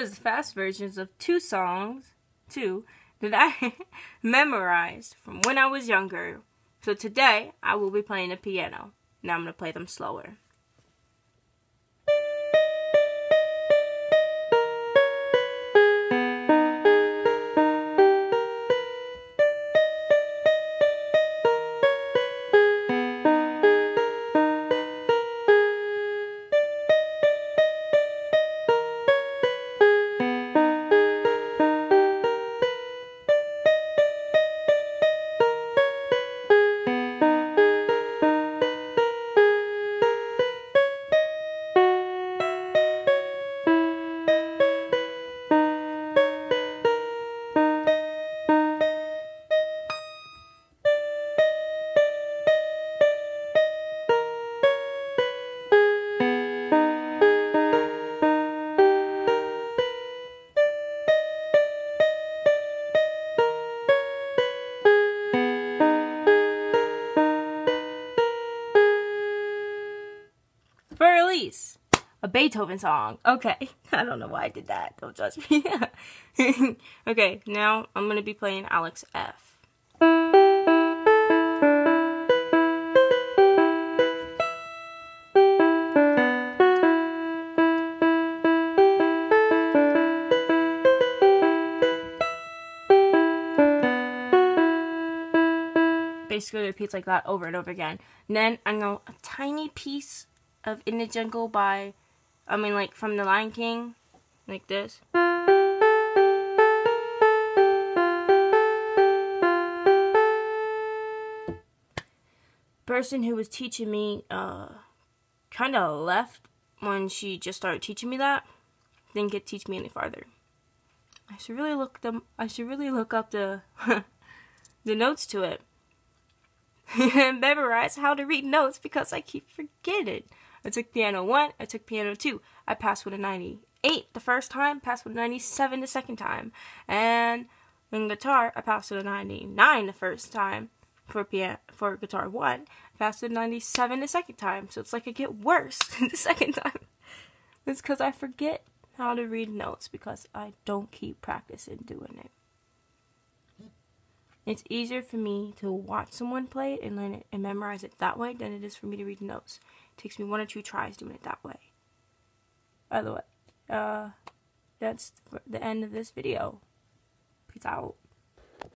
was fast versions of two songs, two, that I memorized from when I was younger. So today, I will be playing the piano. Now I'm going to play them slower. Elise, a Beethoven song. Okay, I don't know why I did that. Don't judge me. okay, now I'm gonna be playing Axel F. basically repeats like that over and over again. And then I know a tiny piece of In the Jungle by, I mean like from The Lion King, like this. Person who was teaching me uh, kind of left when she just started teaching me that. Didn't get teach me any farther. I should really look them. I should really look up the the notes to it and memorize how to read notes because I keep forgetting. I took piano 1, I took piano 2. I passed with a 98 the first time, passed with a 97 the second time. And in guitar, I passed with a 99 the first time for piano for guitar 1. I passed with a 97 the second time. So it's like I get worse the second time. It's because I forget how to read notes because I don't keep practicing doing it. It's easier for me to watch someone play it and learn it and memorize it that way than it is for me to read notes. Takes me one or two tries doing it that way. By the way, uh, that's the end of this video. Peace out.